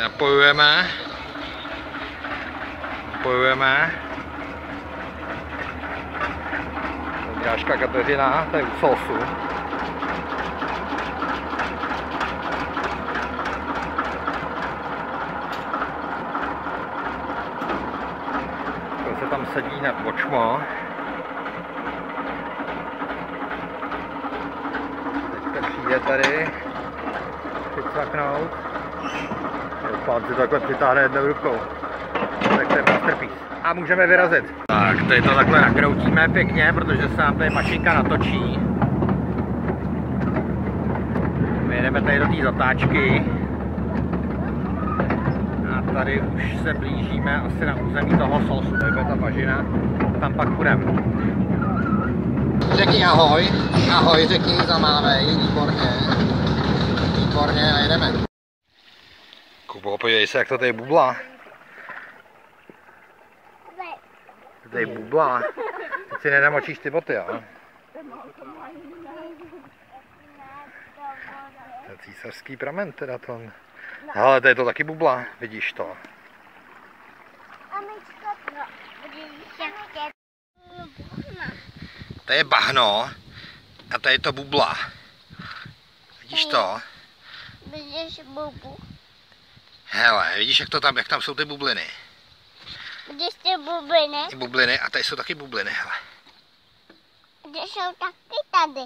Napojujeme. Napojujeme. Drážka Kateřina, to je u sosu. Se tam sedí na počmo. Teďka přijde tady přicvaknout. Pán si takhle přitáhne jednou rukou. Tak to je masterpiece. A můžeme vyrazit. Tak, tady to takhle nakroutíme pěkně, protože se nám tady mašinka natočí. My jedeme tady do té zatáčky. A tady už se blížíme asi na území toho sosu. Tady je ta bažina, tam pak půjdeme. Řekni ahoj, ahoj, řekni zamávej, výborně. Výborně a jedeme. Kubo, podívej se, jak to tady bublá. Tady bublá. Teď si nenamočíš ty boty, jo? To je císařský pramen teda to. Ale tady to taky bublá, vidíš to. To je bahno a tady to bublá. Vidíš to? Vidíš bubu? Hele, vidíš, jak to tam, jak tam jsou ty bubliny? Vidíš ty bubliny? Ty bubliny a tady jsou taky bubliny, hele. Kde jsou taky tady?